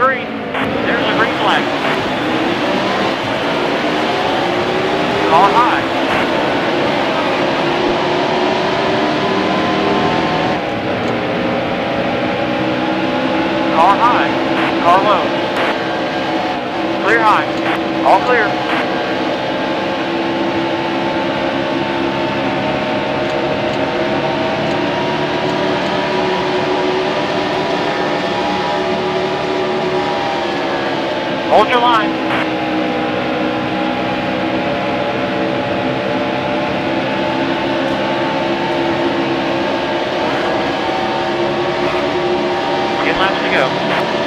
green. There's a green flag. Car high. Car high. Car low. Clear high. All clear. Hold your line.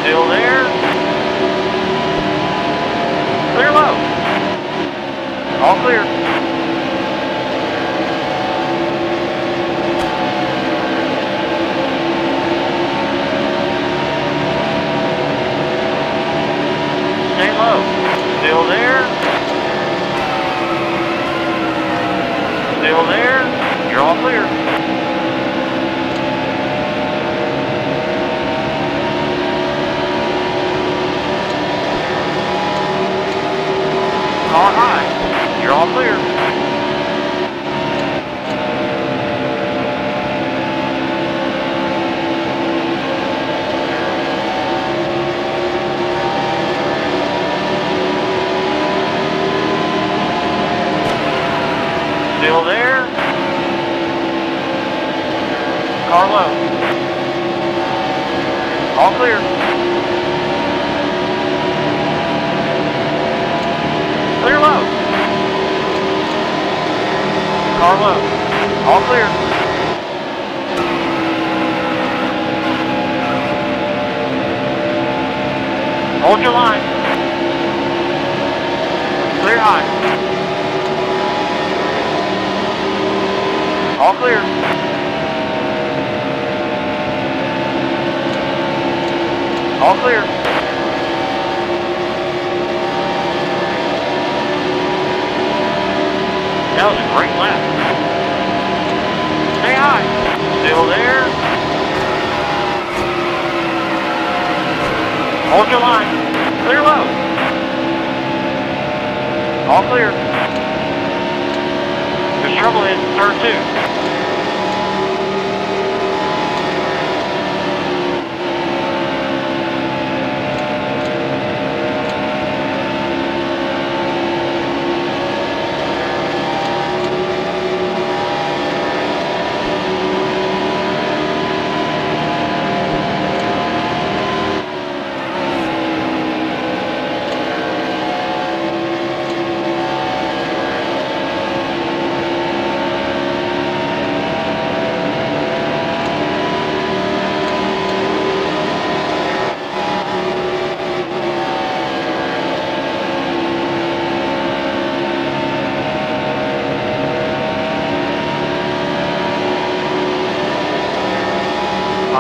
Still there. Clear low. All clear. Stay low. Still there. Still there. You're all clear. Car high. You're all clear. Still there. Car low. All clear. Clear low. Car low. All clear. Hold your line. Clear high. All clear. All clear. That was a great lap. Stay high. Still there. Hold your line. Clear low. All clear. There's trouble in turn two.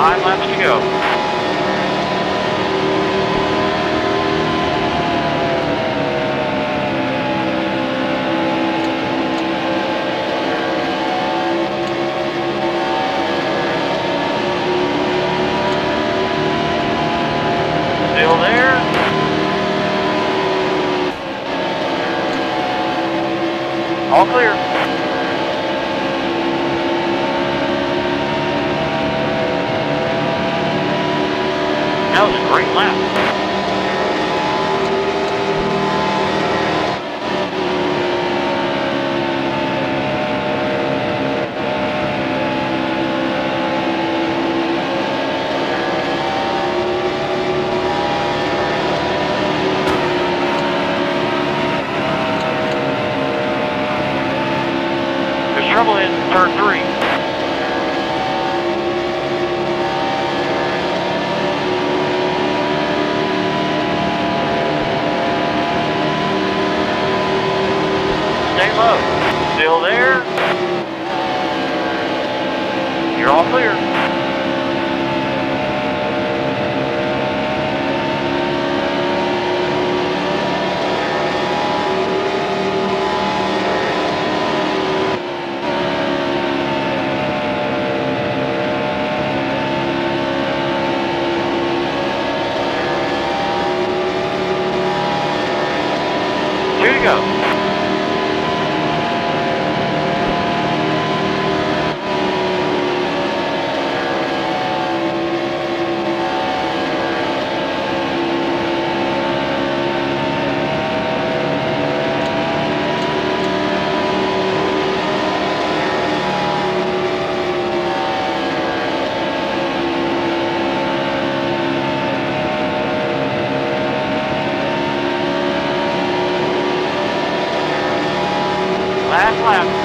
Five laps to go. All clear. Lap. There's trouble in turn three. Stay low. Still there. You're all clear. to go. Last lap.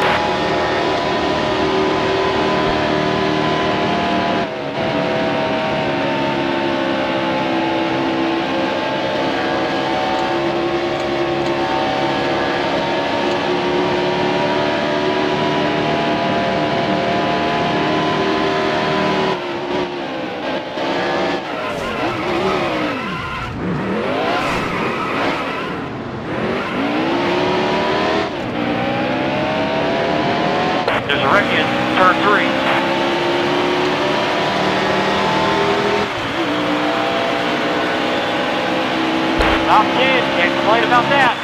There's a wreck in turn three. Top 10, can't complain about that.